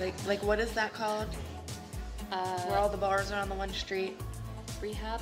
Like, like what is that called? Uh, Where all the bars are on the one street? rehab.